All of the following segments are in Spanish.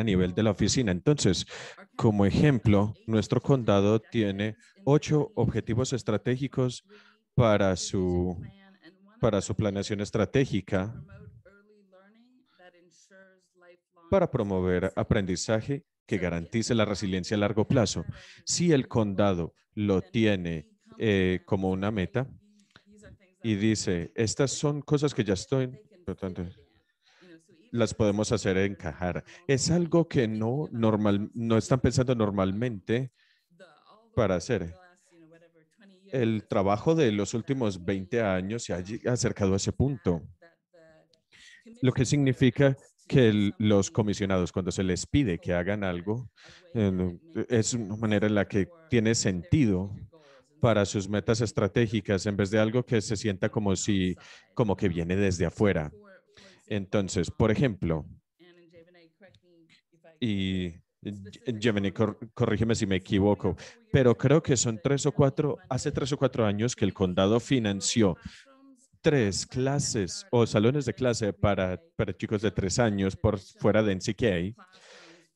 a nivel de la oficina. Entonces, como ejemplo, nuestro condado tiene ocho objetivos estratégicos para su, para su planeación estratégica para promover aprendizaje que garantice la resiliencia a largo plazo. Si el condado lo tiene eh, como una meta y dice, estas son cosas que ya estoy, las podemos hacer encajar. Es algo que no, normal, no están pensando normalmente para hacer. El trabajo de los últimos 20 años se ha acercado a ese punto, lo que significa que los comisionados, cuando se les pide que hagan algo, es una manera en la que tiene sentido para sus metas estratégicas en vez de algo que se sienta como si, como que viene desde afuera. Entonces, por ejemplo, y Gemini, corrígeme si me equivoco, pero creo que son tres o cuatro, hace tres o cuatro años que el condado financió tres clases o salones de clase para, para chicos de tres años por fuera de NCK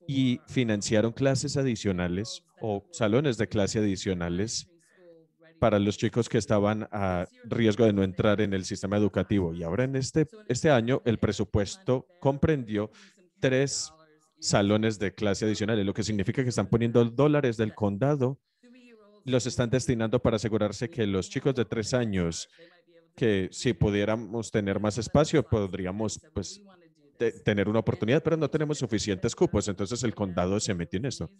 y financiaron clases adicionales o salones de clase adicionales para los chicos que estaban a riesgo de no entrar en el sistema educativo. Y ahora en este, este año el presupuesto comprendió tres salones de clase adicionales, lo que significa que están poniendo dólares del condado, los están destinando para asegurarse que los chicos de tres años que si pudiéramos tener más espacio, podríamos pues, tener una oportunidad, pero no tenemos suficientes cupos. Entonces el condado se metió en esto.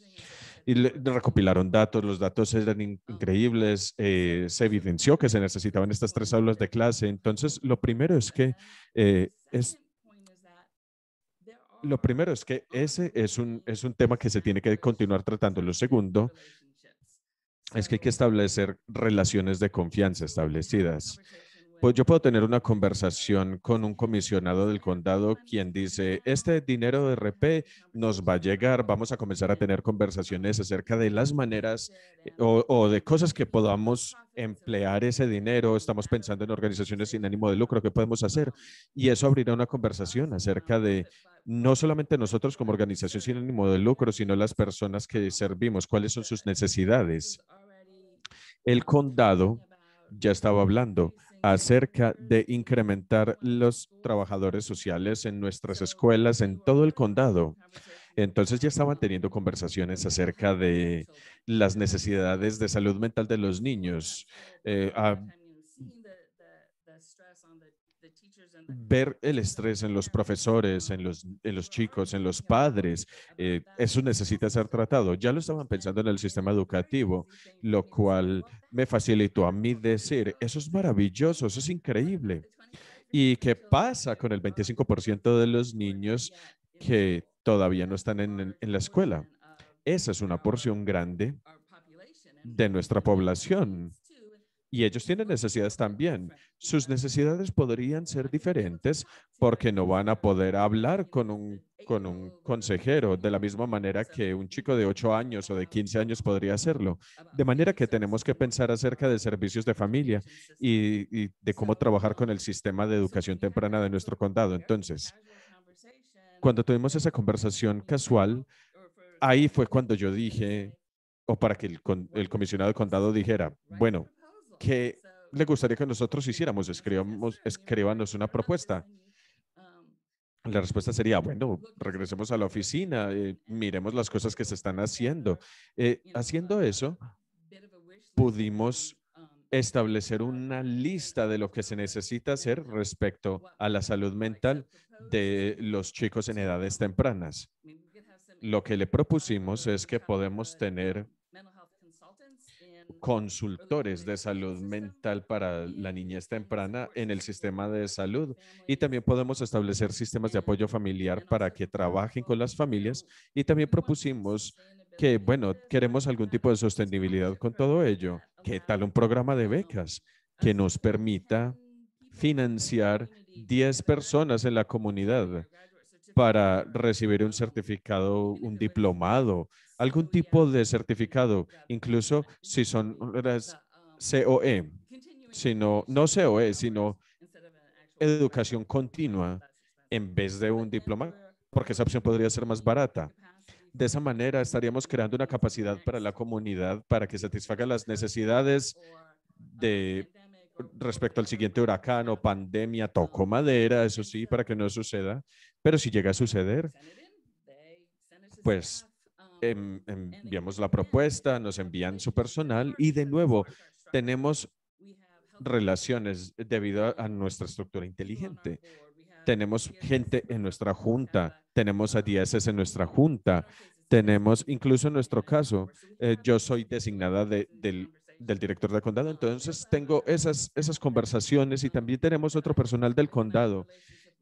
Y recopilaron datos, los datos eran increíbles, eh, se evidenció que se necesitaban estas tres aulas de clase. Entonces, lo primero es que eh, es... Lo primero es que ese es un, es un tema que se tiene que continuar tratando. Lo segundo es que hay que establecer relaciones de confianza establecidas. Pues yo puedo tener una conversación con un comisionado del condado quien dice, este dinero de RP nos va a llegar, vamos a comenzar a tener conversaciones acerca de las maneras eh, o, de cosas que podamos emplear ese dinero. Estamos pensando en organizaciones sin ánimo de lucro, ¿qué podemos hacer? Y eso abrirá una conversación acerca de no solamente nosotros como organización sin ánimo de lucro, sino las personas que servimos, cuáles son sus necesidades. El condado ya estaba hablando acerca de incrementar los trabajadores sociales en nuestras escuelas en todo el condado. Entonces ya estaban teniendo conversaciones acerca de las necesidades de salud mental de los niños. Eh, ver el estrés en los profesores, en los, en los chicos, en los padres, eh, eso necesita ser tratado. Ya lo estaban pensando en el sistema educativo, lo cual me facilitó a mí decir, eso es maravilloso, eso es increíble. ¿Y qué pasa con el 25% de los niños que todavía no están en, en la escuela? Esa es una porción grande de nuestra población y ellos tienen necesidades también. Sus necesidades podrían ser diferentes porque no van a poder hablar con un, con un consejero de la misma manera que un chico de 8 años o de 15 años podría hacerlo. De manera que tenemos que pensar acerca de servicios de familia y, y de cómo trabajar con el sistema de educación temprana de nuestro condado. Entonces, cuando tuvimos esa conversación casual, ahí fue cuando yo dije, o para que el, el comisionado de condado dijera, bueno, ¿Qué le gustaría que nosotros hiciéramos? Escribamos, escríbanos una propuesta. La respuesta sería, bueno, regresemos a la oficina, eh, miremos las cosas que se están haciendo. Eh, haciendo eso, pudimos establecer una lista de lo que se necesita hacer respecto a la salud mental de los chicos en edades tempranas. Lo que le propusimos es que podemos tener consultores de salud mental para la niñez temprana en el sistema de salud. y también podemos establecer sistemas de apoyo familiar para que trabajen con las familias. Y también propusimos que, bueno, queremos algún tipo de sostenibilidad con todo ello. ¿Qué tal un programa de becas que nos permita financiar 10 personas en la comunidad para recibir un certificado, un diplomado algún tipo de certificado, incluso si son COE, sino, no COE, sino educación continua en vez de un diploma porque esa opción podría ser más barata. De esa manera estaríamos creando una capacidad para la comunidad para que satisfaga las necesidades de respecto al siguiente huracán o pandemia, toco madera, eso sí, para que no suceda, pero si llega a suceder, pues em, enviamos la propuesta, nos envían su personal y de nuevo tenemos relaciones debido a nuestra estructura inteligente. Tenemos gente en nuestra junta, tenemos a DSS en nuestra junta, tenemos, incluso en nuestro caso, eh, yo soy designada del, del, director de condado, entonces tengo esas, esas conversaciones y también tenemos otro personal del condado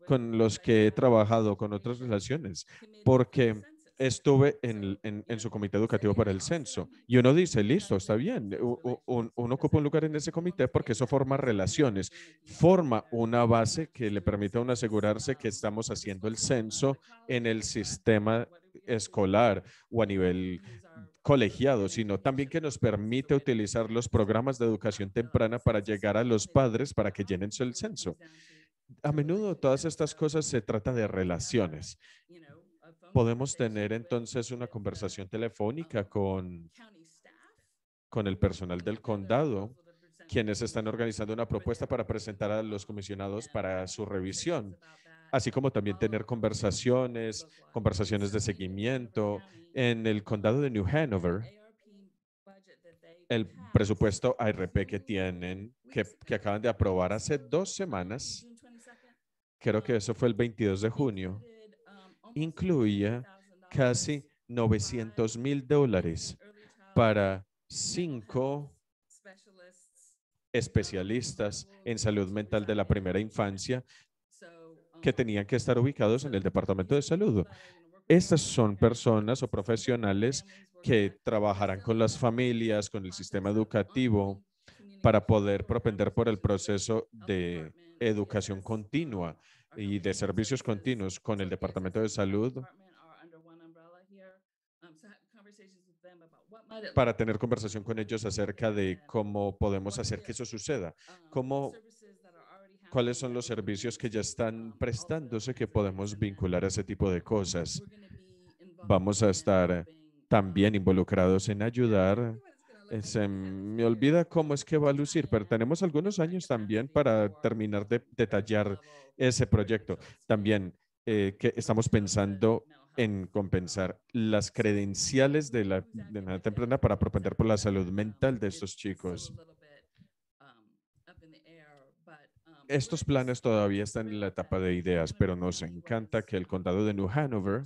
con los que he trabajado con otras relaciones, porque estuve en, en, su comité educativo para el censo. Y uno dice, listo, está bien, uno ocupa un lugar en ese comité porque eso forma relaciones, forma una base que le permite a uno asegurarse que estamos haciendo el censo en el sistema escolar o a nivel colegiado, sino también que nos permite utilizar los programas de educación temprana para llegar a los padres para que llenen el censo. A menudo todas estas cosas se trata de relaciones podemos tener entonces una conversación telefónica con, con el personal del condado, quienes están organizando una propuesta para presentar a los comisionados para su revisión, así como también tener conversaciones, conversaciones de seguimiento. En el condado de New Hanover, el presupuesto ARP que tienen, que, acaban de aprobar hace dos semanas, creo que eso fue el 22 de junio, incluía casi 900 mil dólares para cinco especialistas en salud mental de la primera infancia que tenían que estar ubicados en el Departamento de Salud. Estas son personas o profesionales que trabajarán con las familias, con el sistema educativo, para poder propender por el proceso de educación continua y de servicios continuos con el Departamento de Salud para tener conversación con ellos acerca de cómo podemos hacer que eso suceda, cómo, cuáles son los servicios que ya están prestándose que podemos vincular a ese tipo de cosas. Vamos a estar también involucrados en ayudar se me olvida cómo es que va a lucir, pero tenemos algunos años también para terminar de detallar ese proyecto. También eh, que estamos pensando en compensar las credenciales de la, de temprana para propender por la salud mental de estos chicos. Estos planes todavía están en la etapa de ideas, pero nos encanta que el condado de New Hanover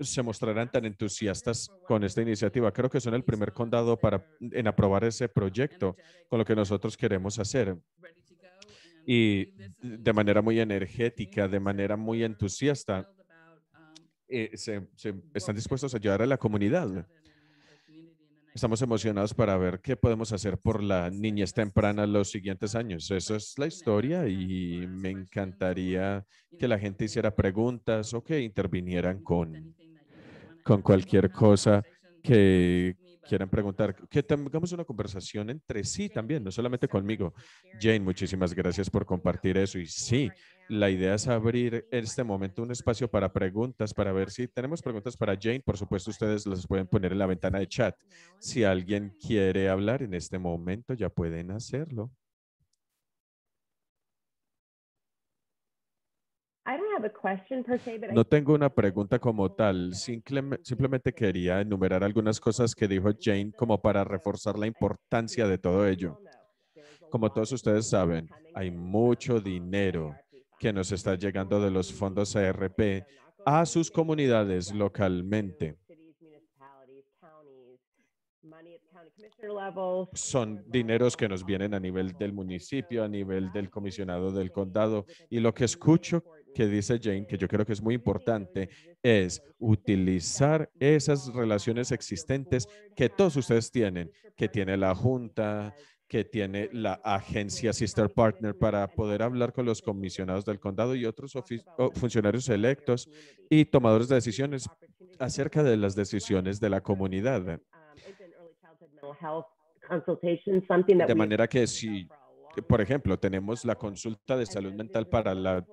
se mostrarán tan entusiastas con esta iniciativa. Creo que son el primer condado para, en aprobar ese proyecto con lo que nosotros queremos hacer. Y de manera muy energética, de manera muy entusiasta, eh, se, están dispuestos a ayudar a la comunidad. Estamos emocionados para ver qué podemos hacer por la niñez temprana los siguientes años. Eso es la historia y me encantaría que la gente hiciera preguntas o que intervinieran con con cualquier cosa que quieran preguntar, que tengamos una conversación entre sí también, no solamente conmigo. Jane, muchísimas gracias por compartir eso. Y sí, la idea es abrir este momento un espacio para preguntas, para ver si tenemos preguntas para Jane. Por supuesto, ustedes las pueden poner en la ventana de chat. Si alguien quiere hablar en este momento, ya pueden hacerlo. No tengo una pregunta como tal, simplemente quería enumerar algunas cosas que dijo Jane como para reforzar la importancia de todo ello. Como todos ustedes saben, hay mucho dinero que nos está llegando de los fondos ARP a sus comunidades localmente. Son dineros que nos vienen a nivel del municipio, a nivel del comisionado del condado. Y lo que escucho que dice Jane, que yo creo que es muy importante, es utilizar esas relaciones existentes que todos ustedes tienen, que tiene la Junta, que tiene la agencia Sister Partner para poder hablar con los comisionados del condado y otros funcionarios electos y tomadores de decisiones acerca de las decisiones de la comunidad. De manera que si por ejemplo, tenemos la consulta de salud mental para la,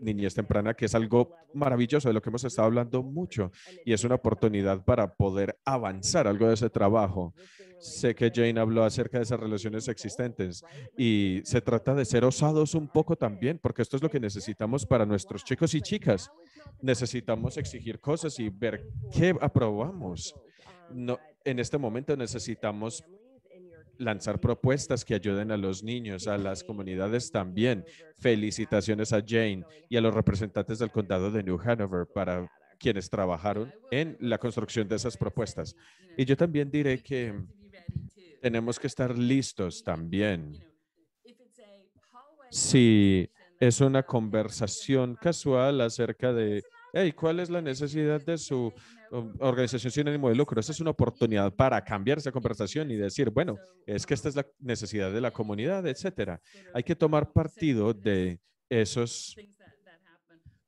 niñez temprana, que es algo maravilloso de lo que hemos estado hablando mucho y es una oportunidad para poder avanzar algo de ese trabajo. Sé que Jane habló acerca de esas relaciones existentes y se trata de ser osados un poco también, porque esto es lo que necesitamos para nuestros chicos y chicas. Necesitamos exigir cosas y ver qué aprobamos. No, en este momento necesitamos lanzar propuestas que ayuden a los niños, a las comunidades también. Felicitaciones a Jane y a los representantes del condado de New Hanover para quienes trabajaron en la construcción de esas propuestas. Y yo también diré que tenemos que estar listos también. Si es una conversación casual acerca de, hey, ¿cuál es la necesidad de su organización sin ánimo de lucro. Esa es una oportunidad para cambiar esa conversación y decir, bueno, es que esta es la necesidad de la comunidad, etcétera. Hay que tomar partido de esos,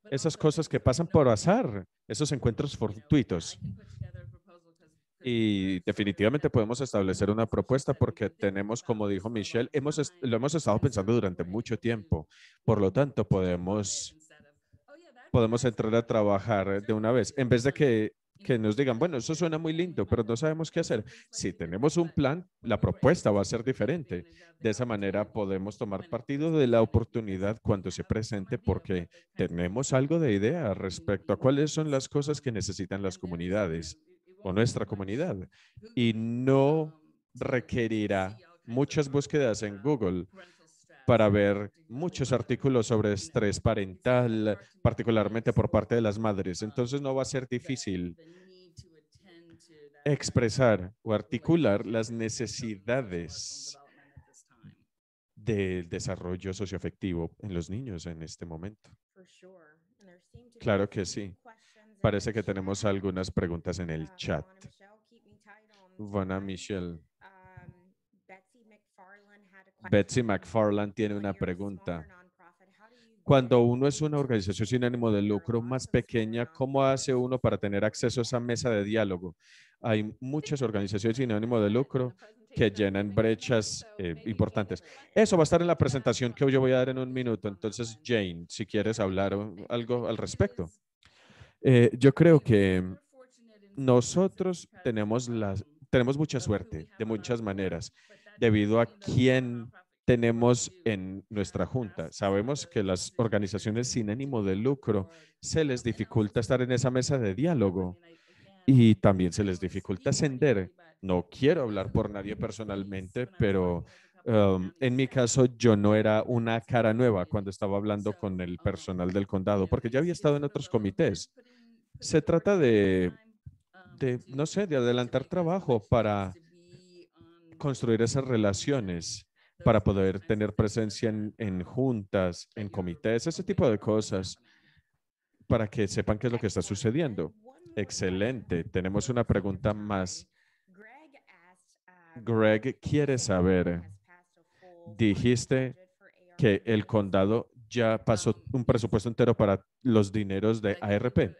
esas cosas que pasan por azar, esos encuentros fortuitos. Y definitivamente podemos establecer una propuesta porque tenemos, como dijo Michelle, hemos, lo hemos estado pensando durante mucho tiempo. Por lo tanto, podemos podemos entrar a trabajar de una vez, en vez de que que nos digan, bueno, eso suena muy lindo, pero no sabemos qué hacer. Si tenemos un plan, la propuesta va a ser diferente. De esa manera podemos tomar partido de la oportunidad cuando se presente porque tenemos algo de idea respecto a cuáles son las cosas que necesitan las comunidades o nuestra comunidad. Y no requerirá muchas búsquedas en Google para ver muchos artículos sobre estrés parental, particularmente por parte de las madres. Entonces no va a ser difícil expresar o articular las necesidades del desarrollo socioafectivo en los niños en este momento. Claro que sí. Parece que tenemos algunas preguntas en el chat. Buena, Michelle. Betsy McFarland tiene una pregunta. Cuando uno es una organización sin ánimo de lucro más pequeña, ¿cómo hace uno para tener acceso a esa mesa de diálogo? Hay muchas organizaciones sin ánimo de lucro que llenan brechas eh, importantes. Eso va a estar en la presentación que yo voy a dar en un minuto. Entonces, Jane, si quieres hablar algo al respecto. Eh, yo creo que nosotros tenemos, las, tenemos mucha suerte de muchas maneras debido a quién tenemos en nuestra junta. Sabemos que las organizaciones sin ánimo de lucro se les dificulta estar en esa mesa de diálogo y también se les dificulta ascender. No quiero hablar por nadie personalmente, pero um, en mi caso yo no era una cara nueva cuando estaba hablando con el personal del condado, porque ya había estado en otros comités. Se trata de, de no sé, de adelantar trabajo para construir esas relaciones para poder tener presencia en, juntas, en comités, ese tipo de cosas, para que sepan qué es lo que está sucediendo. Excelente. Tenemos una pregunta más. Greg quiere saber, dijiste que el condado ya pasó un presupuesto entero para los dineros de ARP.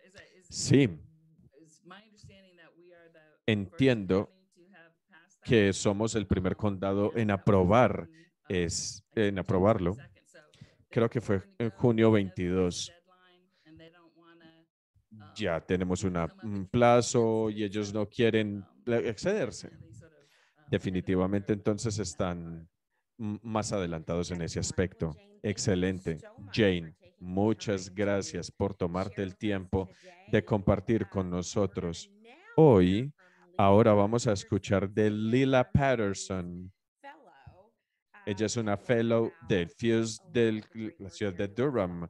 Sí. Entiendo que somos el primer condado en aprobar es en aprobarlo. Creo que fue en junio 22. Ya tenemos un plazo y ellos no quieren excederse. Definitivamente entonces están más adelantados en ese aspecto. Excelente. Jane, muchas gracias por tomarte el tiempo de compartir con nosotros. Hoy, ahora vamos a escuchar de Lila Patterson ella es una fellow del FUSE de la ciudad de Durham.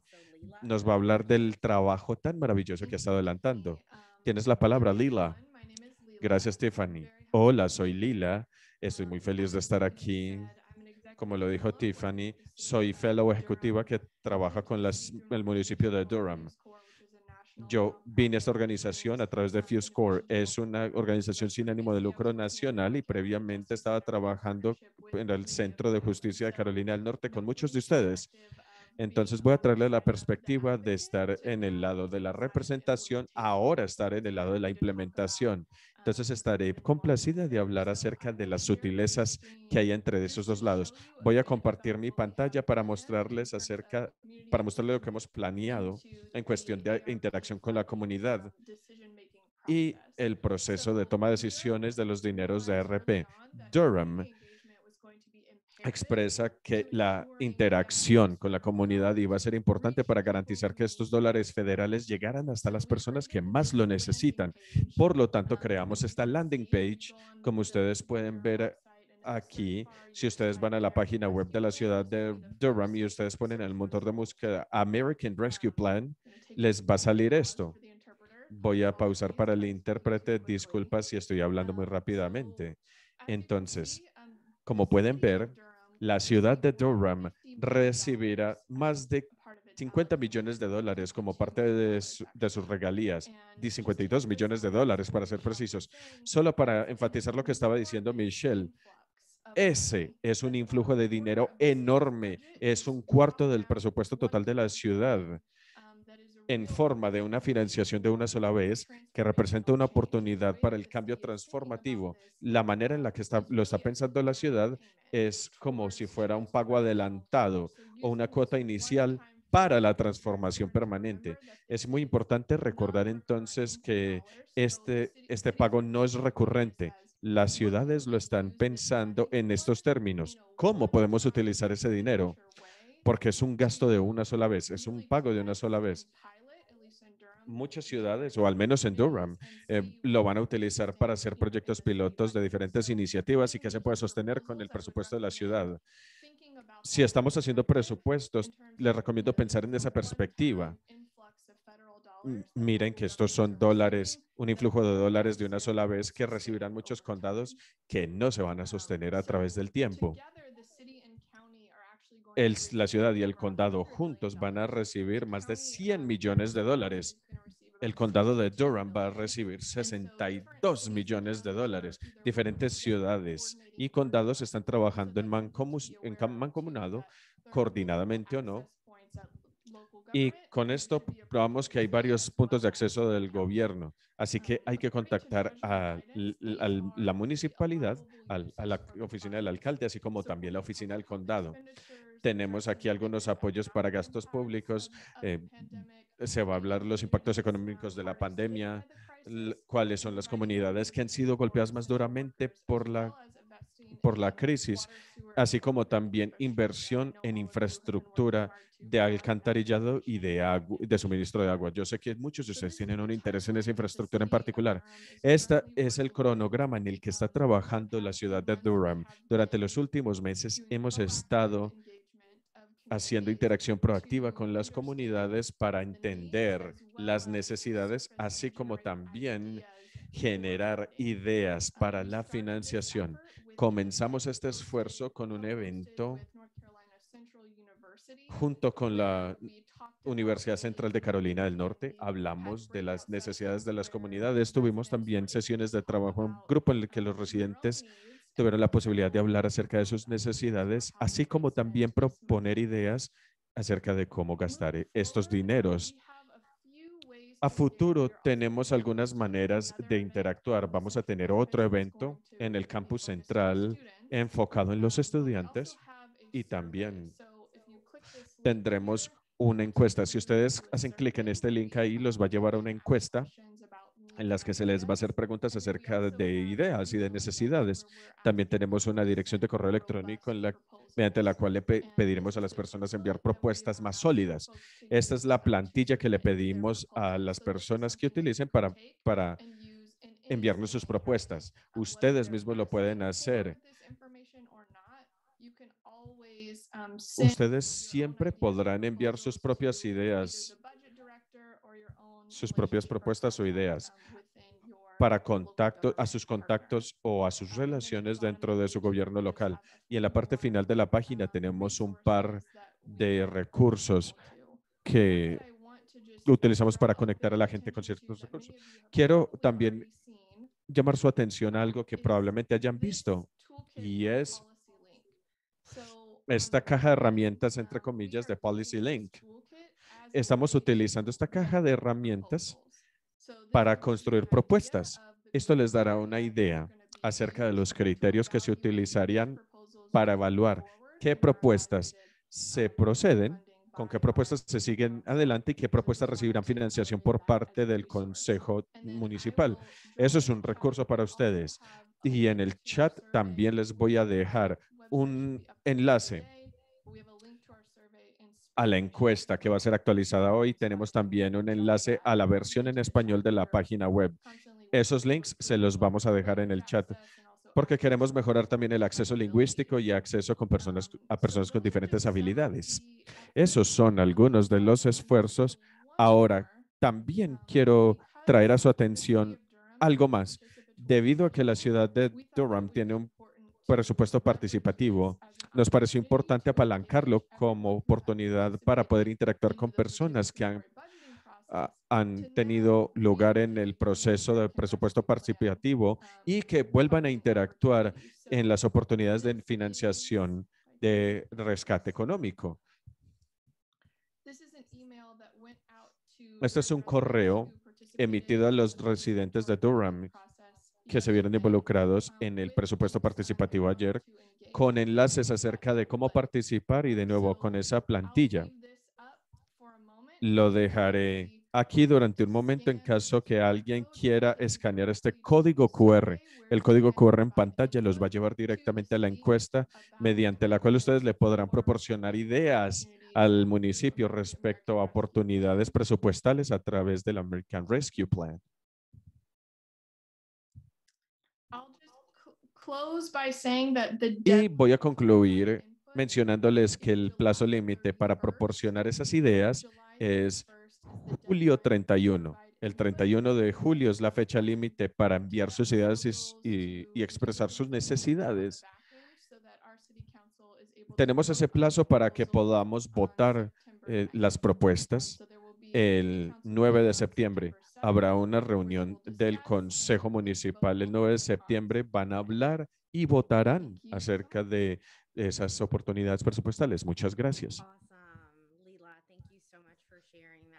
Nos va a hablar del trabajo tan maravilloso que ha estado adelantando. Tienes la palabra, Lila. Gracias, Tiffany. Hola, soy Lila. Estoy muy feliz de estar aquí. Como lo dijo Tiffany, soy fellow ejecutiva que trabaja con el municipio de Durham yo vine a esta organización a través de FuseCore. Es una organización sin ánimo de lucro nacional y previamente estaba trabajando en el Centro de Justicia de Carolina del Norte con muchos de ustedes. Entonces voy a traerle la perspectiva de estar en el lado de la representación, ahora estar en el lado de la implementación. Entonces estaré complacida de hablar acerca de las sutilezas que hay entre esos dos lados. Voy a compartir mi pantalla para mostrarles acerca, para mostrarles lo que hemos planeado en cuestión de interacción con la comunidad y el proceso de toma de decisiones de los dineros de RP. Durham expresa que la interacción con la comunidad iba a ser importante para garantizar que estos dólares federales llegaran hasta las personas que más lo necesitan. Por lo tanto, creamos esta landing page, como ustedes pueden ver aquí. Si ustedes van a la página web de la ciudad de Durham y ustedes ponen el motor de búsqueda American Rescue Plan, les va a salir esto. Voy a pausar para el intérprete. Disculpa si estoy hablando muy rápidamente. Entonces, como pueden ver, la ciudad de Durham recibirá más de 50 millones de dólares como parte de, sus regalías, de 52 millones de dólares para ser precisos. Solo para enfatizar lo que estaba diciendo Michelle, ese es un influjo de dinero enorme, es un cuarto del presupuesto total de la ciudad en forma de una financiación de una sola vez que representa una oportunidad para el cambio transformativo. La manera en la que está, lo está pensando la ciudad es como si fuera un pago adelantado o una cuota inicial para la transformación permanente. Es muy importante recordar entonces que este, este pago no es recurrente. Las ciudades lo están pensando en estos términos. ¿Cómo podemos utilizar ese dinero? Porque es un gasto de una sola vez, es un pago de una sola vez muchas ciudades, o al menos en Durham, eh, lo van a utilizar para hacer proyectos pilotos de diferentes iniciativas y que se puede sostener con el presupuesto de la ciudad. Si estamos haciendo presupuestos, les recomiendo pensar en esa perspectiva. Miren que estos son dólares, un influjo de dólares de una sola vez que recibirán muchos condados que no se van a sostener a través del tiempo la ciudad y el condado juntos van a recibir más de 100 millones de dólares. El condado de Durham va a recibir 62 millones de dólares. Diferentes ciudades y condados están trabajando en, en mancomunado, coordinadamente o no, y con esto probamos que hay varios puntos de acceso del gobierno. Así que hay que contactar a, la municipalidad, a la oficina del alcalde, así como también la oficina del condado. Tenemos aquí algunos apoyos para gastos públicos. Eh, se va a hablar los impactos económicos de la pandemia, cuáles son las comunidades que han sido golpeadas más duramente por la por la crisis, así como también inversión en infraestructura de alcantarillado y de, de suministro de agua. Yo sé que muchos de ustedes tienen un interés en esa infraestructura en particular. Este es el cronograma en el que está trabajando la ciudad de Durham. Durante los últimos meses hemos estado haciendo interacción proactiva con las comunidades para entender las necesidades, así como también generar ideas para la financiación. Comenzamos este esfuerzo con un evento junto con la Universidad Central de Carolina del Norte. Hablamos de las necesidades de las comunidades. Tuvimos también sesiones de trabajo en grupo en el que los residentes tuvieron la posibilidad de hablar acerca de sus necesidades, así como también proponer ideas acerca de cómo gastar estos dineros. A futuro tenemos algunas maneras de interactuar. Vamos a tener otro evento en el campus central enfocado en los estudiantes y también tendremos una encuesta. Si ustedes hacen clic en este link ahí, los va a llevar a una encuesta en las que se les va a hacer preguntas acerca de ideas y de necesidades. También tenemos una dirección de correo electrónico en la, mediante la cual le pediremos a las personas enviar propuestas más sólidas. Esta es la plantilla que le pedimos a las personas que utilicen para, para enviarnos sus propuestas. Ustedes mismos lo pueden hacer. Ustedes siempre podrán enviar sus propias ideas sus propias propuestas o ideas para contacto, a sus contactos o a sus relaciones dentro de su gobierno local. Y en la parte final de la página tenemos un par de recursos que utilizamos para conectar a la gente con ciertos recursos. Quiero también llamar su atención a algo que probablemente hayan visto y es esta caja de herramientas, entre comillas, de Policy Link. Estamos utilizando esta caja de herramientas para construir propuestas. Esto les dará una idea acerca de los criterios que se utilizarían para evaluar qué propuestas se proceden, con qué propuestas se siguen adelante y qué propuestas recibirán financiación por parte del Consejo Municipal. Eso es un recurso para ustedes. Y en el chat también les voy a dejar un enlace a la encuesta que va a ser actualizada hoy. Tenemos también un enlace a la versión en español de la página web. Esos links se los vamos a dejar en el chat porque queremos mejorar también el acceso lingüístico y acceso con personas, a personas con diferentes habilidades. Esos son algunos de los esfuerzos. Ahora, también quiero traer a su atención algo más. Debido a que la ciudad de Durham tiene un presupuesto participativo, nos pareció importante apalancarlo como oportunidad para poder interactuar con personas que han han tenido lugar en el proceso de presupuesto participativo y que vuelvan a interactuar en las oportunidades de financiación de rescate económico. Este es un correo emitido a los residentes de Durham que se vieron involucrados en el presupuesto participativo ayer con enlaces acerca de cómo participar y de nuevo con esa plantilla. Lo dejaré aquí durante un momento en caso que alguien quiera escanear este código QR. El código QR en pantalla los va a llevar directamente a la encuesta mediante la cual ustedes le podrán proporcionar ideas al municipio respecto a oportunidades presupuestales a través del American Rescue Plan. Y voy a concluir mencionándoles que el plazo límite para proporcionar esas ideas es julio 31. El 31 de julio es la fecha límite para enviar sus ideas y, expresar sus necesidades. Tenemos ese plazo para que podamos votar eh, las propuestas. El 9 de septiembre habrá una reunión del Consejo Municipal. El 9 de septiembre van a hablar y votarán acerca de esas oportunidades presupuestales. Muchas gracias.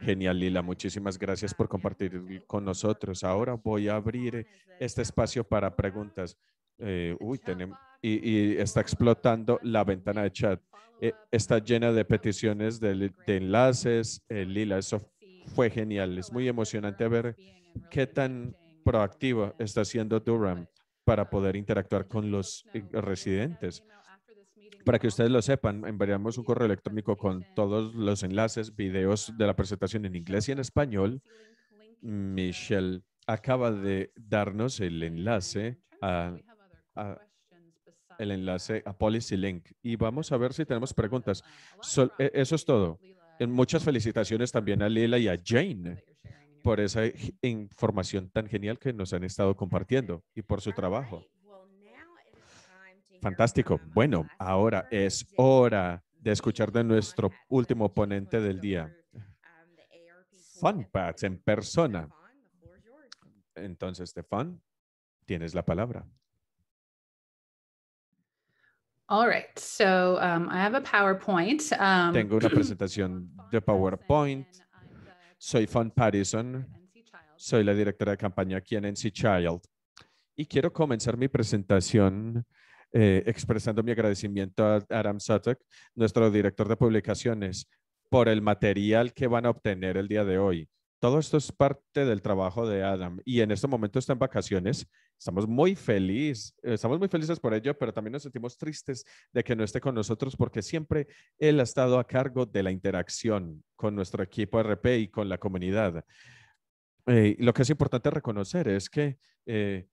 Genial, Lila. Muchísimas gracias por compartir con nosotros. Ahora voy a abrir este espacio para preguntas. Eh, uy, tenemos, y, está explotando la ventana de chat. Eh, está llena de peticiones de, enlaces. Eh, Lila, eso fue genial. Es muy emocionante ver qué tan proactivo está haciendo Durham para poder interactuar con los residentes. Para que ustedes lo sepan, enviamos un correo electrónico con todos los enlaces, videos de la presentación en inglés y en español. Michelle acaba de darnos el enlace a, el enlace a Policy Link y vamos a ver si tenemos preguntas. E, eso es todo. Muchas felicitaciones también a Lila y a Jane por esa información tan genial que nos han estado compartiendo y por su trabajo. Fantástico. Bueno, ahora es hora de escuchar de nuestro último ponente del día. FunPads en persona. Entonces, Stefan, tienes la palabra. All right, so um, I have a PowerPoint. Um, Tengo una presentación de PowerPoint. Soy Fun Pattison. Soy la directora de campaña aquí en NC Child. Y quiero comenzar mi presentación eh, expresando mi agradecimiento a Adam Sutok, nuestro director de publicaciones, por el material que van a obtener el día de hoy. Todo esto es parte del trabajo de Adam y en este momento está en vacaciones. Estamos muy felices, estamos muy felices por ello, pero también nos sentimos tristes de que no esté con nosotros porque siempre él ha estado a cargo de la interacción con nuestro equipo RP y con la comunidad. Eh, lo que es importante reconocer es que eh,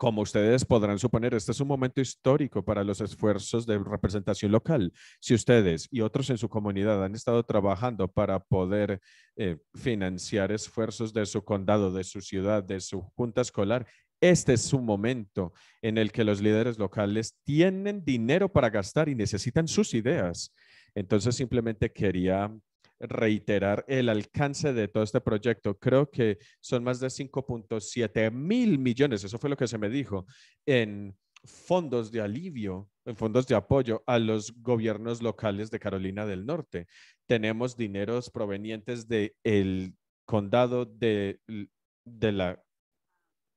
como ustedes podrán suponer, este es un momento histórico para los esfuerzos de representación local. Si ustedes y otros en su comunidad han estado trabajando para poder eh, financiar esfuerzos de su condado, de su ciudad, de su junta escolar, este es un momento en el que los líderes locales tienen dinero para gastar y necesitan sus ideas. Entonces, simplemente quería reiterar el alcance de todo este proyecto. Creo que son más de 5.7 mil millones, eso fue lo que se me dijo, en fondos de alivio, fondos de apoyo a los gobiernos locales de Carolina del Norte. Tenemos dineros provenientes del el condado de, de la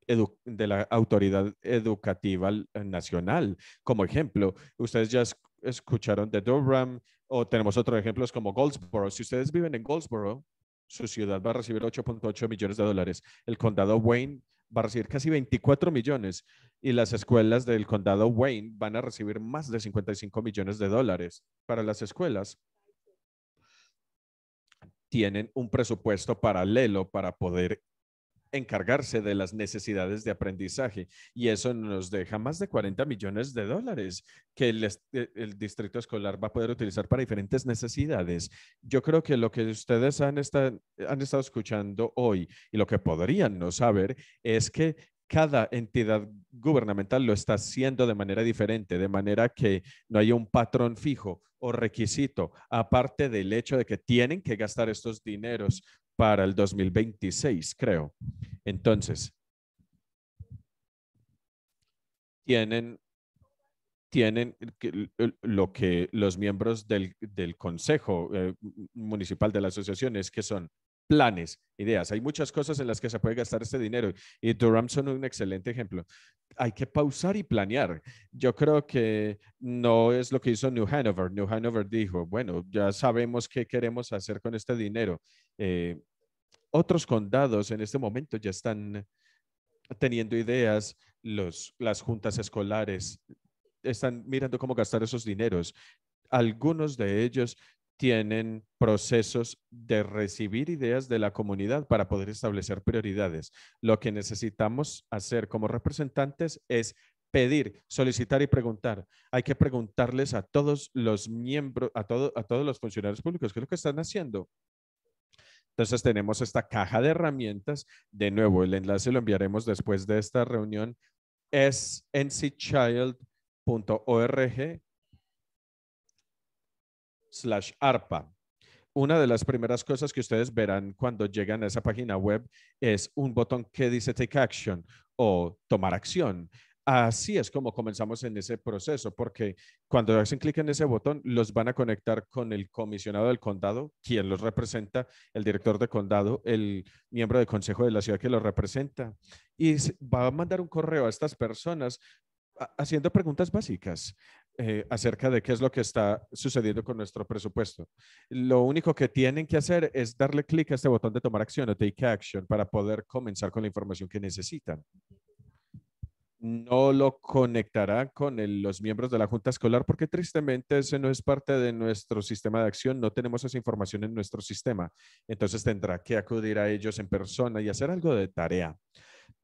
de la autoridad educativa nacional. Como ejemplo, ustedes ya escucharon de Durham o tenemos otros ejemplos como Goldsboro. Si ustedes viven en Goldsboro, su ciudad va a recibir 8.8 millones de dólares. El condado Wayne va a recibir casi 24 millones y las escuelas del condado Wayne van a recibir más de 55 millones de dólares. Para las escuelas tienen un presupuesto paralelo para poder encargarse de las necesidades de aprendizaje y eso nos deja más de 40 millones de dólares que el, eh, el, distrito escolar va a poder utilizar para diferentes necesidades. Yo creo que lo que ustedes han, han estado escuchando hoy y lo que podrían no saber es que cada entidad gubernamental lo está haciendo de manera diferente, de manera que no hay un patrón fijo o requisito, aparte del hecho de que tienen que gastar estos dineros para el 2026, creo. Entonces, tienen, tienen lo que los miembros del, Consejo eh, Municipal de la Asociación es que son planes, ideas. Hay muchas cosas en las que se puede gastar este dinero y Durham son un excelente ejemplo. Hay que pausar y planear. Yo creo que no es lo que hizo New Hanover. New Hanover dijo, bueno, ya sabemos qué queremos hacer con este dinero. Eh, otros condados en este momento ya están teniendo ideas, los, las juntas escolares están mirando cómo gastar esos dineros. Algunos de ellos tienen procesos de recibir ideas de la comunidad para poder establecer prioridades. Lo que necesitamos hacer como representantes es pedir, solicitar y preguntar. Hay que preguntarles a todos los miembros, a, a todos los funcionarios públicos, ¿qué es lo que están haciendo? Entonces tenemos esta caja de herramientas. De nuevo, el enlace lo enviaremos después de esta reunión. Es ncchild.org slash ARPA. Una de las primeras cosas que ustedes verán cuando llegan a esa página web es un botón que dice Take Action o Tomar Acción. Así es como comenzamos en ese proceso, porque cuando hacen clic en ese botón, los van a conectar con el comisionado del condado, quien los representa, el director de condado, el miembro del consejo de la ciudad que los representa, y va a mandar un correo a estas personas haciendo preguntas básicas eh, acerca de qué es lo que está sucediendo con nuestro presupuesto. Lo único que tienen que hacer es darle clic a este botón de tomar acción o take action para poder comenzar con la información que necesitan no lo conectará con los miembros de la Junta Escolar porque tristemente ese no es parte de nuestro sistema de acción, no tenemos esa información en nuestro sistema. Entonces tendrá que acudir a ellos en persona y hacer algo de tarea.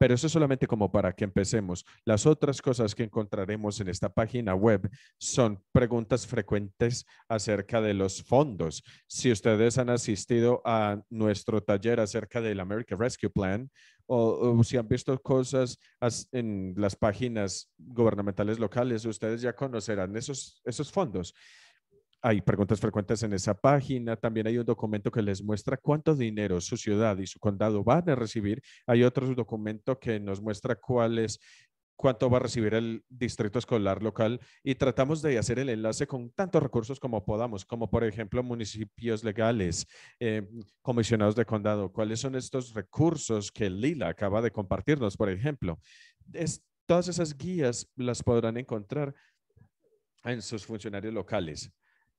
Pero eso es solamente como para que empecemos. Las otras cosas que encontraremos en esta página web son preguntas frecuentes acerca de los fondos. Si ustedes han asistido a nuestro taller acerca del American Rescue Plan o, si han visto cosas en las páginas gubernamentales locales, ustedes ya conocerán esos, esos fondos. Hay preguntas frecuentes en esa página. También hay un documento que les muestra cuánto dinero su ciudad y su condado van a recibir. Hay otro documento que nos muestra cuánto va a recibir el distrito escolar local y tratamos de hacer el enlace con tantos recursos como podamos, como por ejemplo municipios legales, eh, comisionados de condado. ¿Cuáles son estos recursos que Lila acaba de compartirnos, por ejemplo? Es, todas esas guías las podrán encontrar en sus funcionarios locales.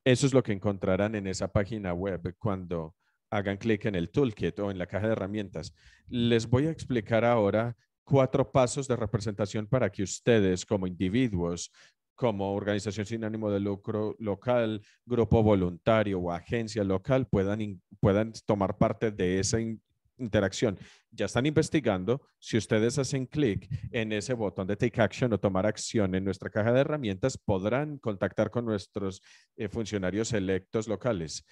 Eso es lo que encontrarán en esa página web cuando hagan clic en el toolkit o en la caja de herramientas. Les voy a explicar ahora cuatro pasos de representación para que ustedes como individuos, como organización sin ánimo de lucro local, grupo voluntario o agencia local puedan, puedan tomar parte de esa interacción. Ya están investigando. Si ustedes hacen clic en ese botón de Take Action o tomar acción en nuestra caja de herramientas, podrán contactar con nuestros eh, funcionarios electos locales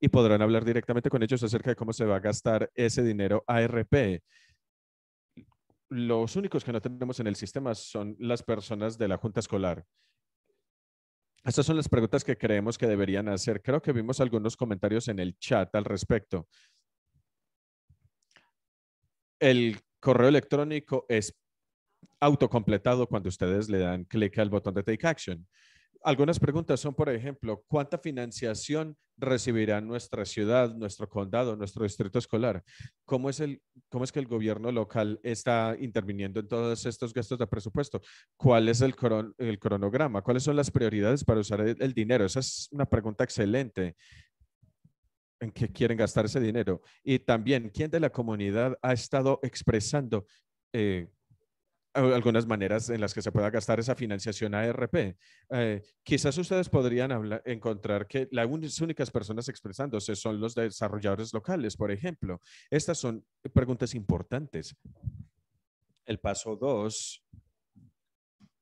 y podrán hablar directamente con ellos acerca de cómo se va a gastar ese dinero ARP. Los únicos que no tenemos en el sistema son las personas de la Junta Escolar. Estas son las preguntas que creemos que deberían hacer. Creo que vimos algunos comentarios en el chat al respecto. El correo electrónico es autocompletado cuando ustedes le dan clic al botón de Take Action. Algunas preguntas son, por ejemplo, ¿cuánta financiación recibirá nuestra ciudad, nuestro condado, nuestro distrito escolar? ¿Cómo es, el, cómo es que el gobierno local está interviniendo en todos estos gastos de presupuesto? ¿Cuál es el, el cronograma? ¿Cuáles son las prioridades para usar el, dinero? Esa es una pregunta excelente en qué quieren gastar ese dinero. Y también, ¿quién de la comunidad ha estado expresando eh, algunas maneras en las que se pueda gastar esa financiación ARP. Eh, quizás ustedes podrían encontrar que las únicas personas expresándose son los desarrolladores locales, por ejemplo. Estas son preguntas importantes. El paso dos,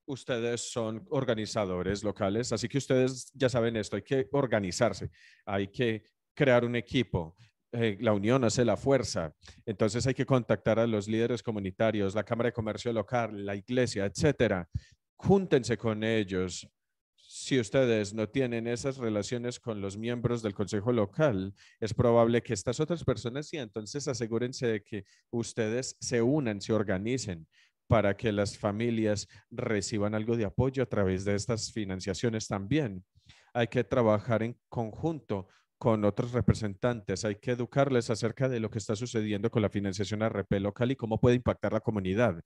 ustedes son organizadores locales, así que ustedes ya saben esto, hay que organizarse, hay que crear un equipo, eh, la unión hace la fuerza. Entonces hay que contactar a los líderes comunitarios, la Cámara de Comercio local, la iglesia, etcétera. Júntense con ellos. Si ustedes no tienen esas relaciones con los miembros del Consejo Local, es probable que estas otras personas sí. Entonces asegúrense de que ustedes se unan, se organicen para que las familias reciban algo de apoyo a través de estas financiaciones también. Hay que trabajar en conjunto con otros representantes. Hay que educarles acerca de lo que está sucediendo con la financiación ARP local y cómo puede impactar la comunidad.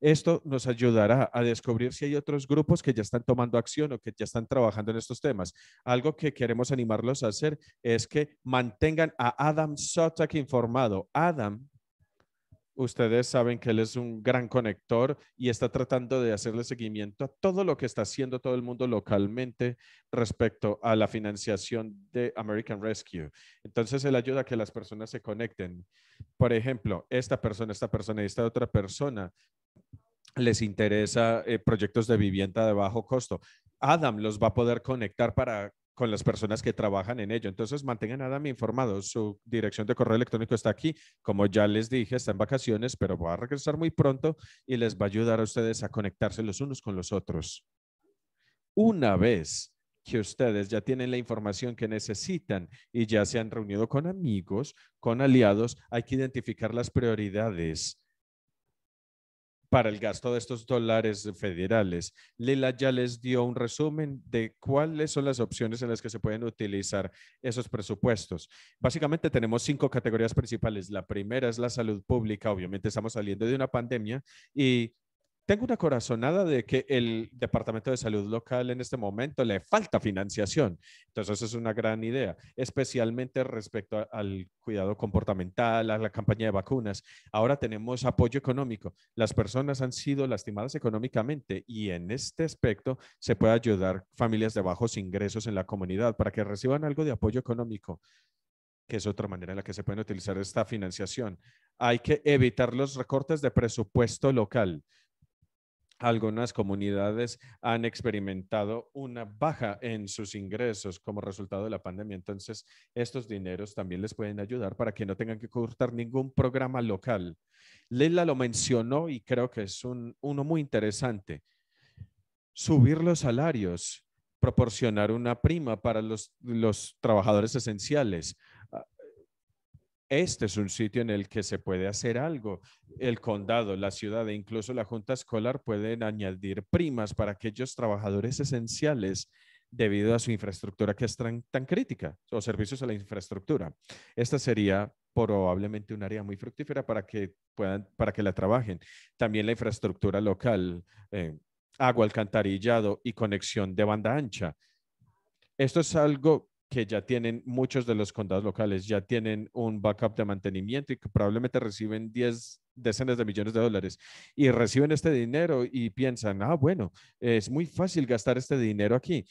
Esto nos ayudará a descubrir si hay otros grupos que ya están tomando acción o que ya están trabajando en estos temas. Algo que queremos animarlos a hacer es que mantengan a Adam Sotak informado. Adam Ustedes saben que él es un gran conector y está tratando de hacerle seguimiento a todo lo que está haciendo todo el mundo localmente respecto a la financiación de American Rescue. Entonces, él ayuda a que las personas se conecten. Por ejemplo, esta persona, esta persona y esta otra persona les interesa eh, proyectos de vivienda de bajo costo. Adam los va a poder conectar para con las personas que trabajan en ello. Entonces, mantengan a Adam informado. Su dirección de correo electrónico está aquí. Como ya les dije, está en vacaciones, pero va a regresar muy pronto y les va a ayudar a ustedes a conectarse los unos con los otros. Una vez que ustedes ya tienen la información que necesitan y ya se han reunido con amigos, con aliados, hay que identificar las prioridades para el gasto de estos dólares federales. Lila ya les dio un resumen de cuáles son las opciones en las que se pueden utilizar esos presupuestos. Básicamente tenemos cinco categorías principales. La primera es la salud pública. Obviamente estamos saliendo de una pandemia y tengo una corazonada de que el Departamento de Salud local en este momento le falta financiación. Entonces, es una gran idea, especialmente respecto al cuidado comportamental, a la campaña de vacunas. Ahora tenemos apoyo económico. Las personas han sido lastimadas económicamente y en este aspecto se puede ayudar familias de bajos ingresos en la comunidad para que reciban algo de apoyo económico que es otra manera en la que se puede utilizar esta financiación. Hay que evitar los recortes de presupuesto local algunas comunidades han experimentado una baja en sus ingresos como resultado de la pandemia. Entonces, estos dineros también les pueden ayudar para que no tengan que cortar ningún programa local. Leila lo mencionó y creo que es un, uno muy interesante. Subir los salarios, proporcionar una prima para los, los trabajadores esenciales, este es un sitio en el que se puede hacer algo. El condado, la ciudad e incluso la junta escolar pueden añadir primas para aquellos trabajadores esenciales debido a su infraestructura que es tan, crítica o servicios a la infraestructura. Esta sería probablemente un área muy fructífera para que puedan, para que la trabajen. También la infraestructura local, eh, agua, alcantarillado y conexión de banda ancha. Esto es algo que ya tienen muchos de los condados locales, ya tienen un backup de mantenimiento y que probablemente reciben 10 decenas de millones de dólares y reciben este dinero y piensan, ah, bueno, es muy fácil gastar este dinero aquí.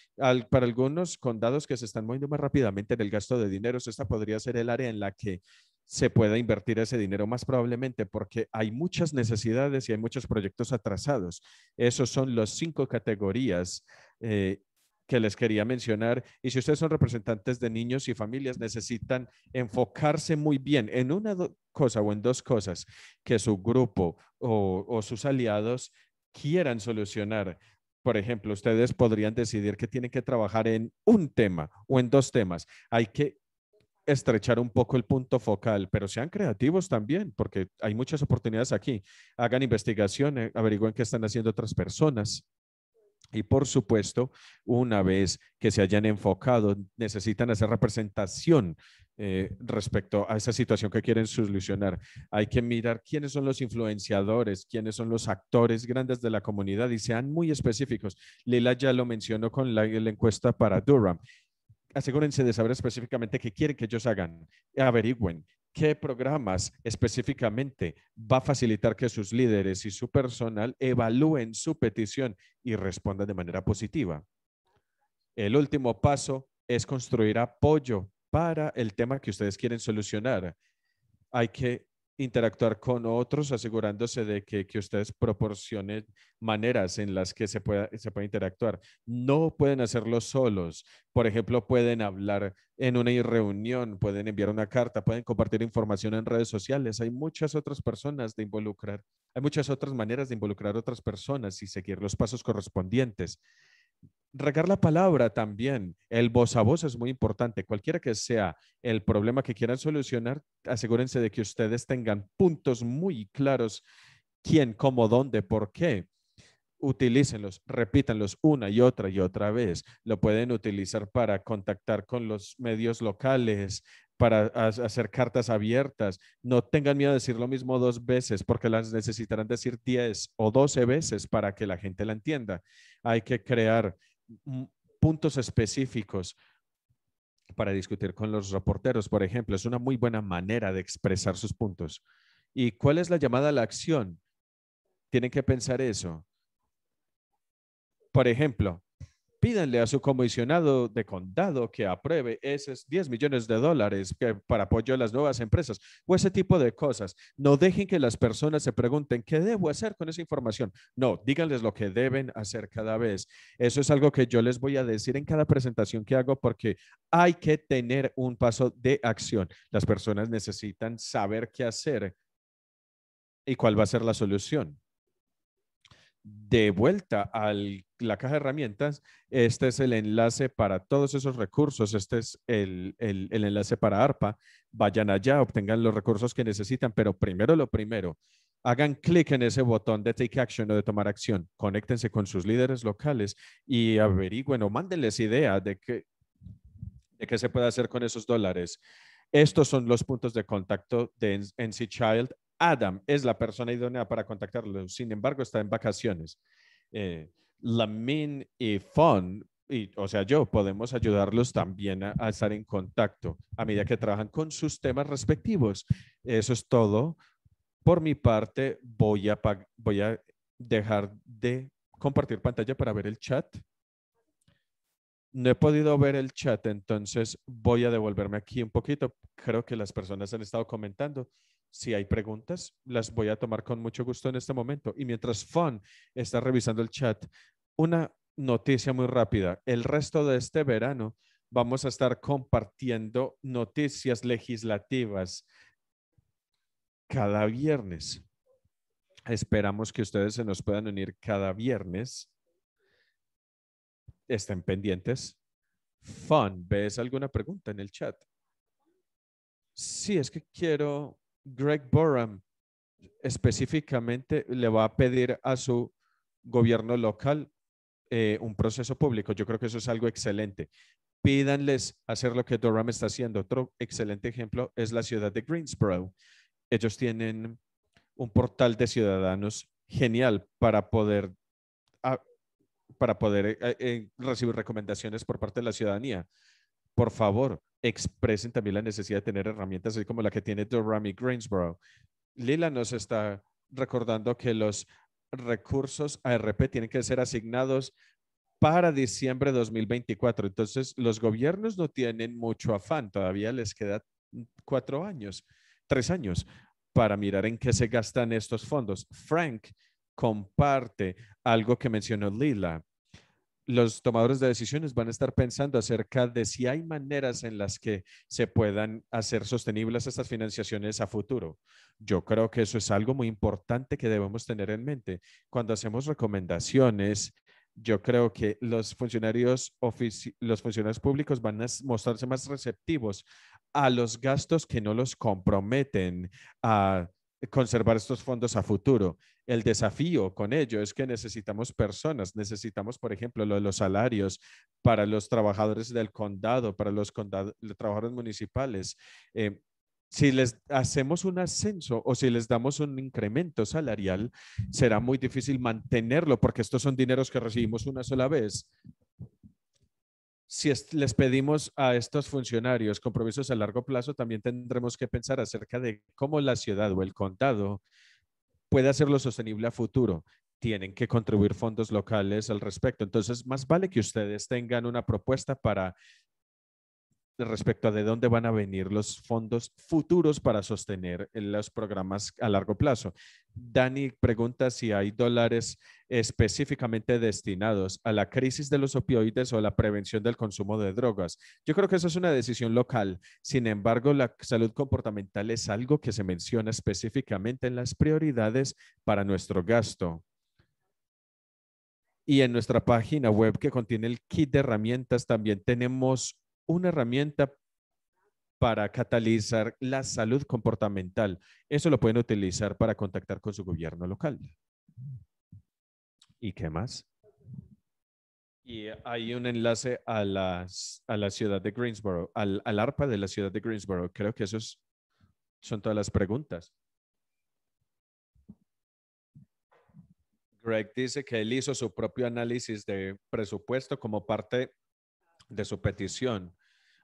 para algunos condados que se están moviendo más rápidamente en el gasto de dinero, esta podría ser el área en la que se pueda invertir ese dinero más probablemente porque hay muchas necesidades y hay muchos proyectos atrasados. Esos son las cinco categorías eh, que les quería mencionar. Y si ustedes son representantes de niños y familias, necesitan enfocarse muy bien en una cosa o en dos cosas que su grupo o, sus aliados quieran solucionar. Por ejemplo, ustedes podrían decidir que tienen que trabajar en un tema o en dos temas. Hay que estrechar un poco el punto focal, pero sean creativos también, porque hay muchas oportunidades aquí. Hagan investigación, averigüen qué están haciendo otras personas. Y por supuesto, una vez que se hayan enfocado, necesitan hacer representación eh, respecto a esa situación que quieren solucionar. Hay que mirar quiénes son los influenciadores, quiénes son los actores grandes de la comunidad y sean muy específicos. Lila ya lo mencionó con la, la encuesta para Durham asegúrense de saber específicamente qué quieren que ellos hagan. Averigüen qué programas específicamente va a facilitar que sus líderes y su personal evalúen su petición y respondan de manera positiva. El último paso es construir apoyo para el tema que ustedes quieren solucionar. Hay que interactuar con otros, asegurándose de que, ustedes proporcionen maneras en las que se pueda, se puede interactuar. No pueden hacerlo solos. Por ejemplo, pueden hablar en una reunión, pueden enviar una carta, pueden compartir información en redes sociales. Hay muchas otras personas de involucrar, hay muchas otras maneras de involucrar a otras personas y seguir los pasos correspondientes regar la palabra también. El voz a voz es muy importante. Cualquiera que sea el problema que quieran solucionar, asegúrense de que ustedes tengan puntos muy claros. ¿Quién, cómo, dónde, por qué? Utilícenlos, repítanlos una y otra y otra vez. Lo pueden utilizar para contactar con los medios locales, para hacer cartas abiertas. No tengan miedo de decir lo mismo dos veces porque las necesitarán decir 10 o 12 veces para que la gente la entienda. Hay que crear puntos específicos para discutir con los reporteros, por ejemplo. Es una muy buena manera de expresar sus puntos. ¿Y cuál es la llamada a la acción? Tienen que pensar eso. Por ejemplo, pídanle a su comisionado de condado que apruebe esos 10 millones de dólares para apoyo a las nuevas empresas o ese tipo de cosas. No dejen que las personas se pregunten, ¿qué debo hacer con esa información? No, díganles lo que deben hacer cada vez. Eso es algo que yo les voy a decir en cada presentación que hago porque hay que tener un paso de acción. Las personas necesitan saber qué hacer y cuál va a ser la solución de vuelta a la caja de herramientas, este es el enlace para todos esos recursos, este es el, el, enlace para ARPA. Vayan allá, obtengan los recursos que necesitan, pero primero lo primero, hagan clic en ese botón de Take Action o de tomar acción, conéctense con sus líderes locales y averigüen o mándenles idea de qué, de qué se puede hacer con esos dólares. Estos son los puntos de contacto de NC Child Adam es la persona idónea para contactarlo, sin embargo está en vacaciones. Eh, Lamin y Fon, y, o sea, yo, podemos ayudarlos también a, estar en contacto a medida que trabajan con sus temas respectivos. Eso es todo. Por mi parte, voy a, voy a dejar de compartir pantalla para ver el chat. No he podido ver el chat, entonces voy a devolverme aquí un poquito. Creo que las personas han estado comentando. Si hay preguntas, las voy a tomar con mucho gusto en este momento. Y mientras Fon está revisando el chat, una noticia muy rápida. El resto de este verano vamos a estar compartiendo noticias legislativas cada viernes. Esperamos que ustedes se nos puedan unir cada viernes. Estén pendientes. Fun, ¿ves alguna pregunta en el chat? Sí, es que quiero Greg Boram específicamente le va a pedir a su gobierno local eh, un proceso público. Yo creo que eso es algo excelente. Pídanles hacer lo que Durham está haciendo. Otro excelente ejemplo es la ciudad de Greensboro. Ellos tienen un portal de ciudadanos genial para poder, para poder eh, eh, recibir recomendaciones por parte de la ciudadanía. Por favor, expresen también la necesidad de tener herramientas así como la que tiene Durham y Greensboro. Lila nos está recordando que los recursos ARP tienen que ser asignados para diciembre de 2024. Entonces, los gobiernos no tienen mucho afán, todavía les queda cuatro años, tres años para mirar en qué se gastan estos fondos. Frank comparte algo que mencionó Lila los tomadores de decisiones van a estar pensando acerca de si hay maneras en las que se puedan hacer sostenibles estas financiaciones a futuro. Yo creo que eso es algo muy importante que debemos tener en mente. Cuando hacemos recomendaciones, yo creo que los funcionarios, públicos van a mostrarse más receptivos a los gastos que no los comprometen a conservar estos fondos a futuro. El desafío con ello es que necesitamos personas, necesitamos, por ejemplo, lo de los salarios para los trabajadores del condado, para los, trabajadores municipales. Eh, si les hacemos un ascenso o si les damos un incremento salarial, será muy difícil mantenerlo porque estos son dineros que recibimos una sola vez. Si les pedimos a estos funcionarios compromisos a largo plazo, también tendremos que pensar acerca de cómo la ciudad o el condado puede hacerlo sostenible a futuro. Tienen que contribuir fondos locales al respecto. Entonces, más vale que ustedes tengan una propuesta para respecto a de dónde van a venir los fondos futuros para sostener los programas a largo plazo. Dani pregunta si hay dólares específicamente destinados a la crisis de los opioides o a la prevención del consumo de drogas. Yo creo que eso es una decisión local. Sin embargo, la salud comportamental es algo que se menciona específicamente en las prioridades para nuestro gasto. Y en nuestra página web que contiene el kit de herramientas también tenemos una herramienta para catalizar la salud comportamental. Eso lo pueden utilizar para contactar con su gobierno local. ¿Y qué más? Y hay un enlace a, las, a la ciudad de Greensboro, al, al, ARPA de la ciudad de Greensboro. Creo que esos son todas las preguntas. Greg dice que él hizo su propio análisis de presupuesto como parte de su petición.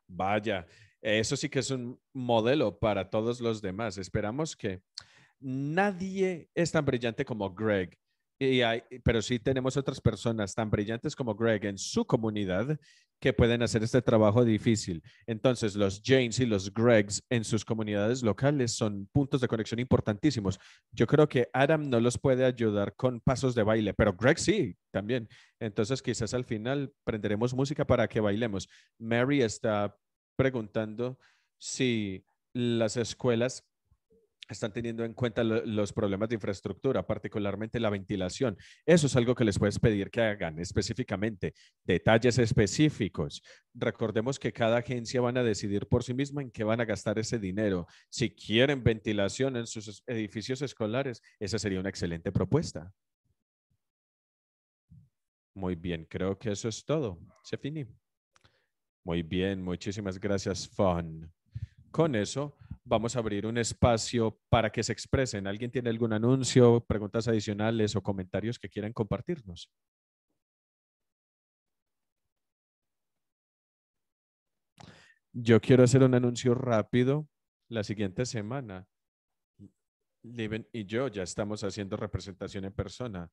Vaya, eso sí que es un modelo para todos los demás. Esperamos que nadie es tan brillante como Greg, y pero sí tenemos otras personas tan brillantes como Greg en su comunidad que pueden hacer este trabajo difícil. Entonces, los James y los Gregs en sus comunidades locales son puntos de conexión importantísimos. Yo creo que Adam no los puede ayudar con pasos de baile, pero Greg sí, también. Entonces, quizás al final prenderemos música para que bailemos. Mary está preguntando si las escuelas están teniendo en cuenta los problemas de infraestructura, particularmente la ventilación. Eso es algo que les puedes pedir que hagan específicamente, detalles específicos. Recordemos que cada agencia van a decidir por sí misma en qué van a gastar ese dinero. Si quieren ventilación en sus edificios escolares, esa sería una excelente propuesta. Muy bien, creo que eso es todo. Se finí. Muy bien, muchísimas gracias, Fon. Con eso, vamos a abrir un espacio para que se expresen. ¿Alguien tiene algún anuncio, preguntas adicionales o comentarios que quieran compartirnos? Yo quiero hacer un anuncio rápido. La siguiente semana, Liven y yo ya estamos haciendo representación en persona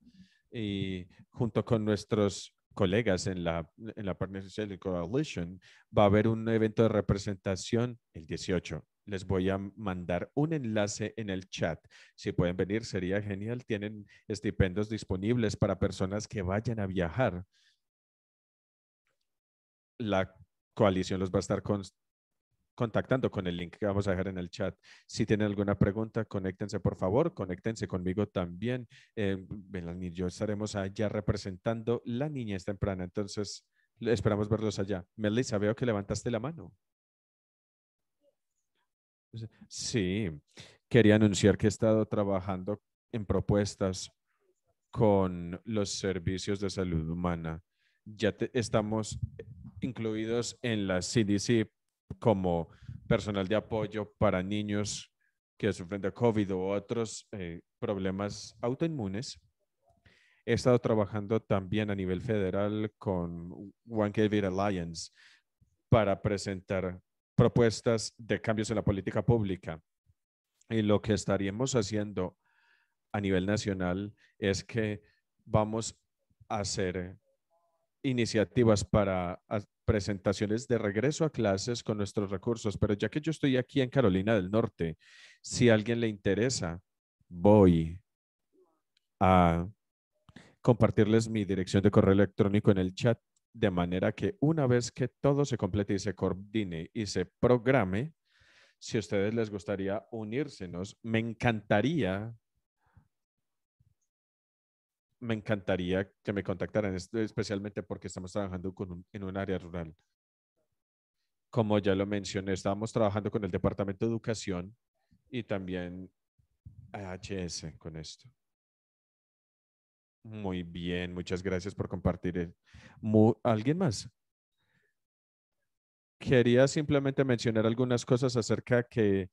y junto con nuestros colegas en la, en la Partnership Coalition, va a haber un evento de representación el 18 les voy a mandar un enlace en el chat. Si pueden venir, sería genial. Tienen estipendios disponibles para personas que vayan a viajar. La coalición los va a estar contactando con el link que vamos a dejar en el chat. Si tienen alguna pregunta, conéctense por favor, conéctense conmigo también. Eh, yo estaremos allá representando la niñez temprana, entonces esperamos verlos allá. Melissa, veo que levantaste la mano. Sí, quería anunciar que he estado trabajando en propuestas con los servicios de salud humana. Ya estamos incluidos en la CDC como personal de apoyo para niños que sufren de COVID o otros eh, problemas autoinmunes. He estado trabajando también a nivel federal con One COVID Alliance para presentar propuestas de cambios en la política pública. Y lo que estaríamos haciendo a nivel nacional es que vamos a hacer iniciativas para presentaciones de regreso a clases con nuestros recursos. Pero ya que yo estoy aquí en Carolina del Norte, si a alguien le interesa, voy a compartirles mi dirección de correo electrónico en el chat de manera que una vez que todo se complete y se coordine y se programe, si a ustedes les gustaría unírsenos, me encantaría, me encantaría que me contactaran, especialmente porque estamos trabajando con en un área rural. Como ya lo mencioné, estábamos trabajando con el Departamento de Educación y también AHS con esto. Muy bien, muchas gracias por compartir. ¿Alguien más? Quería simplemente mencionar algunas cosas acerca que,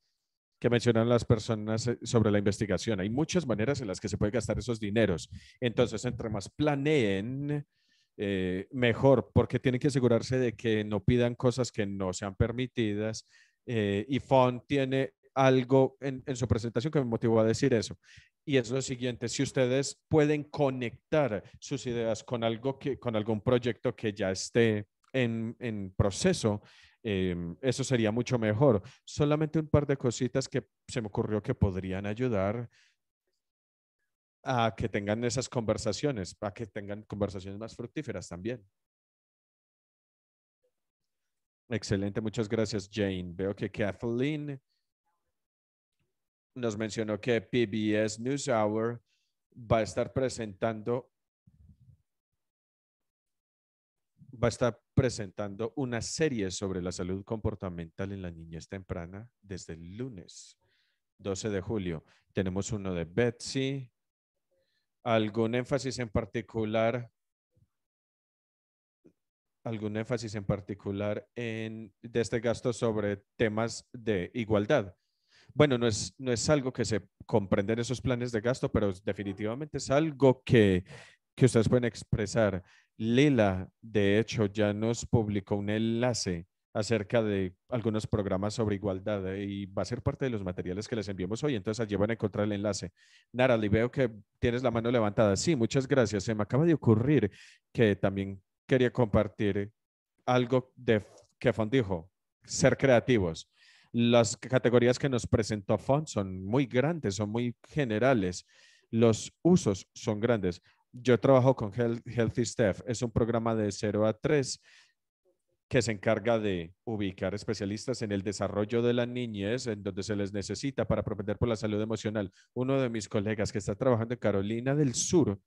que mencionan las personas eh, sobre la investigación. Hay muchas maneras en las que se puede gastar esos dineros. Entonces, entre más planeen, eh, mejor, porque tienen que asegurarse de que no pidan cosas que no sean permitidas. Eh, y FON tiene algo en, su presentación que me motivó a decir eso. Y es lo siguiente, si ustedes pueden conectar sus ideas con algo que, con algún proyecto que ya esté en, proceso, em, eso sería mucho mejor. Solamente un par de cositas que se me ocurrió que podrían ayudar a que tengan esas conversaciones, a que tengan conversaciones más fructíferas también. Excelente, muchas gracias Jane. Veo que Kathleen nos mencionó que PBS NewsHour va a estar presentando va a estar presentando una serie sobre la salud comportamental en la niñez temprana desde el lunes 12 de julio. Tenemos uno de Betsy. ¿Algún énfasis en particular? ¿Algún énfasis en particular en de este gasto sobre temas de igualdad? Bueno, no es, no es algo que se comprende en esos planes de gasto, pero definitivamente es algo que, que ustedes pueden expresar. Lila, de hecho, ya nos publicó un enlace acerca de algunos programas sobre igualdad eh, y va a ser parte de los materiales que les enviamos hoy. Entonces allí van a encontrar el enlace. Narali, veo que tienes la mano levantada. Sí, muchas gracias. Se me acaba de ocurrir que también quería compartir algo de que Fon dijo, ser creativos. Las categorías que nos presentó Font son muy grandes, son muy generales. Los usos son grandes. Yo trabajo con Healthy Staff. Es un programa de 0 a 3 que se encarga de ubicar especialistas en el desarrollo de la niñez, en donde se les necesita para propender por la salud emocional. Uno de mis colegas que está trabajando en Carolina del Sur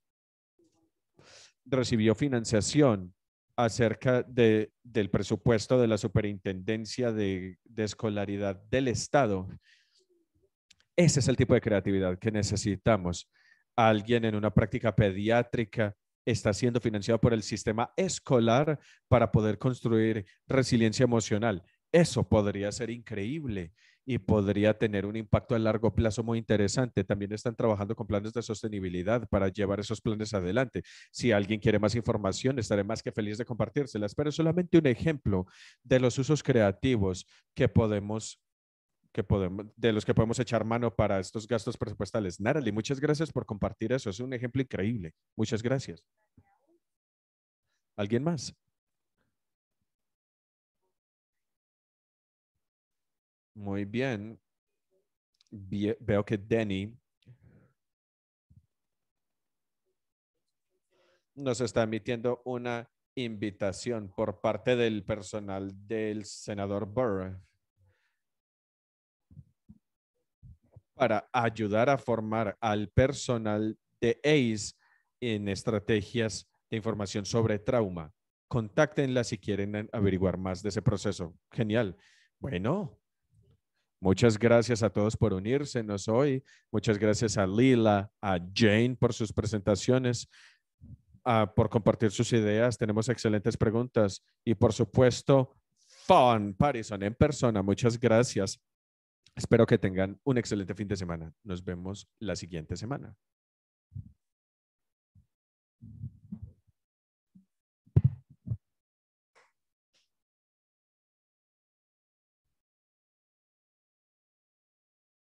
recibió financiación acerca de, del presupuesto de la Superintendencia de, de Escolaridad del Estado. Ese es el tipo de creatividad que necesitamos. Alguien en una práctica pediátrica está siendo financiado por el sistema escolar para poder construir resiliencia emocional. Eso podría ser increíble y podría tener un impacto a largo plazo muy interesante. También están trabajando con planes de sostenibilidad para llevar esos planes adelante. Si alguien quiere más información, estaré más que feliz de compartírselas, pero solamente un ejemplo de los usos creativos que podemos que podemos, de los que podemos echar mano para estos gastos presupuestales. Narali, muchas gracias por compartir eso. Es un ejemplo increíble. Muchas gracias. ¿Alguien más? Muy bien. Veo que Denny nos está emitiendo una invitación por parte del personal del senador Burr para ayudar a formar al personal de ACE en estrategias de información sobre trauma. Contáctenla si quieren averiguar más de ese proceso. Genial. Bueno, Muchas gracias a todos por unírsenos hoy. Muchas gracias a Lila, a Jane por sus presentaciones, por compartir sus ideas. Tenemos excelentes preguntas y por supuesto, Fun Parison en persona. Muchas gracias. Espero que tengan un excelente fin de semana. Nos vemos la siguiente semana.